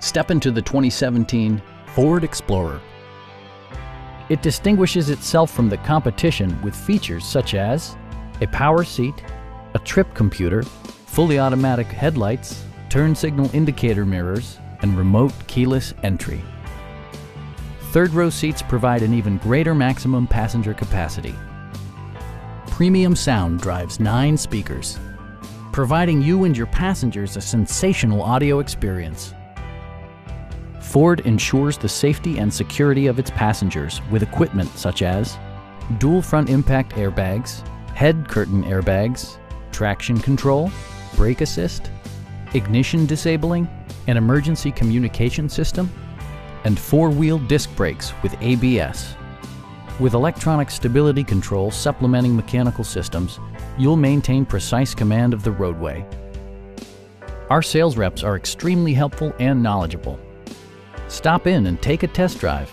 Step into the 2017 Ford Explorer. It distinguishes itself from the competition with features such as a power seat, a trip computer, fully automatic headlights, turn signal indicator mirrors, and remote keyless entry. Third row seats provide an even greater maximum passenger capacity. Premium sound drives nine speakers, providing you and your passengers a sensational audio experience. Ford ensures the safety and security of its passengers with equipment such as dual front impact airbags, head curtain airbags, traction control, brake assist, ignition disabling, an emergency communication system, and four-wheel disc brakes with ABS. With electronic stability control supplementing mechanical systems, you'll maintain precise command of the roadway. Our sales reps are extremely helpful and knowledgeable. Stop in and take a test drive.